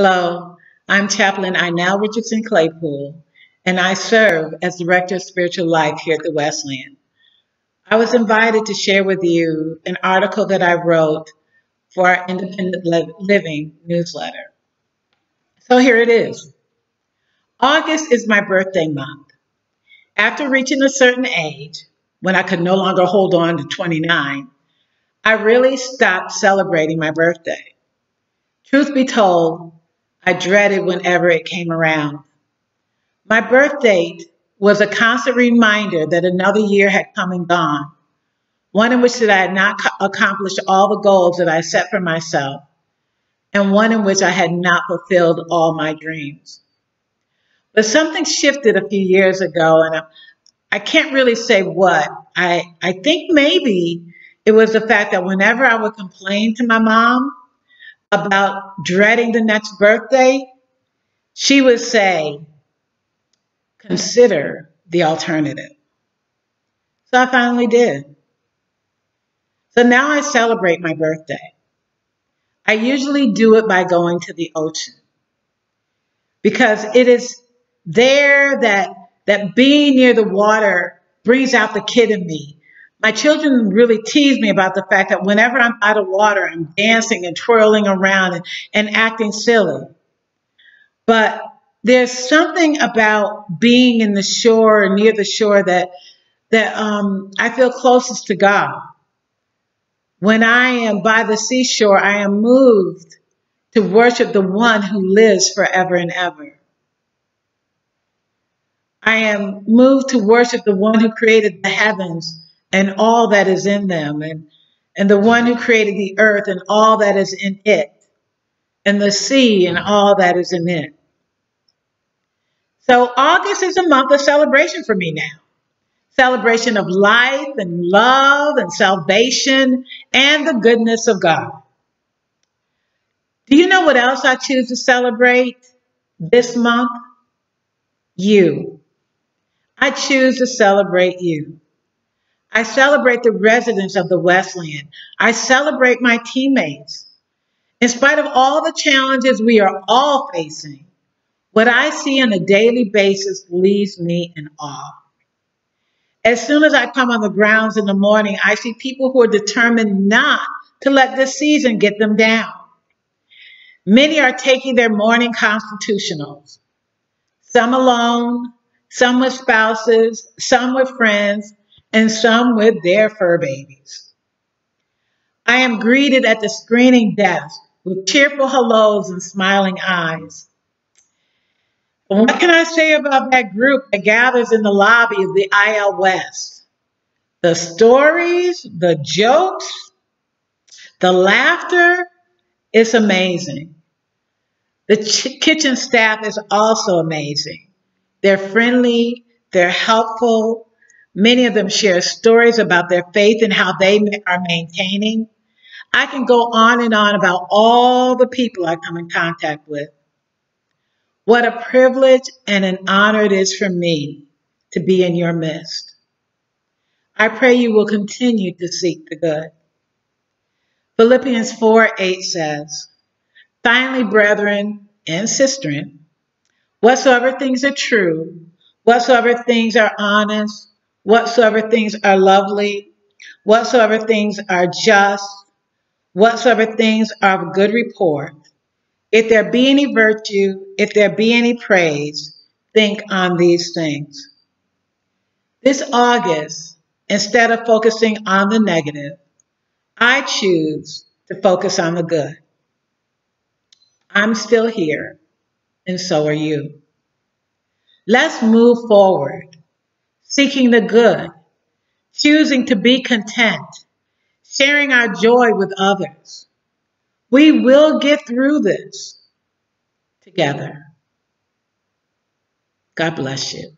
Hello, I'm Chaplain Inell Richardson Claypool, and I serve as Director of Spiritual Life here at the Wesleyan. I was invited to share with you an article that I wrote for our Independent Living newsletter. So here it is. August is my birthday month. After reaching a certain age, when I could no longer hold on to 29, I really stopped celebrating my birthday. Truth be told, I dreaded whenever it came around. My birth date was a constant reminder that another year had come and gone, one in which that I had not accomplished all the goals that I set for myself, and one in which I had not fulfilled all my dreams. But something shifted a few years ago, and I, I can't really say what. I, I think maybe it was the fact that whenever I would complain to my mom, about dreading the next birthday, she would say, consider the alternative. So I finally did. So now I celebrate my birthday. I usually do it by going to the ocean because it is there that, that being near the water brings out the kid in me my children really tease me about the fact that whenever I'm out of water, I'm dancing and twirling around and, and acting silly. But there's something about being in the shore, near the shore, that that um, I feel closest to God. When I am by the seashore, I am moved to worship the one who lives forever and ever. I am moved to worship the one who created the heavens and all that is in them, and, and the one who created the earth and all that is in it, and the sea and all that is in it. So August is a month of celebration for me now. Celebration of life and love and salvation and the goodness of God. Do you know what else I choose to celebrate this month? You. I choose to celebrate you. I celebrate the residents of the Wesleyan. I celebrate my teammates. In spite of all the challenges we are all facing, what I see on a daily basis leaves me in awe. As soon as I come on the grounds in the morning, I see people who are determined not to let this season get them down. Many are taking their morning constitutionals, some alone, some with spouses, some with friends, and some with their fur babies. I am greeted at the screening desk with cheerful hellos and smiling eyes. what can I say about that group that gathers in the lobby of the IL West? The stories, the jokes, the laughter, it's amazing. The kitchen staff is also amazing. They're friendly, they're helpful, Many of them share stories about their faith and how they are maintaining. I can go on and on about all the people I come in contact with. What a privilege and an honor it is for me to be in your midst. I pray you will continue to seek the good. Philippians 4 8 says, Finally, brethren and sistren, whatsoever things are true, whatsoever things are honest, whatsoever things are lovely, whatsoever things are just, whatsoever things are of good report, if there be any virtue, if there be any praise, think on these things. This August, instead of focusing on the negative, I choose to focus on the good. I'm still here, and so are you. Let's move forward seeking the good, choosing to be content, sharing our joy with others. We will get through this together. God bless you.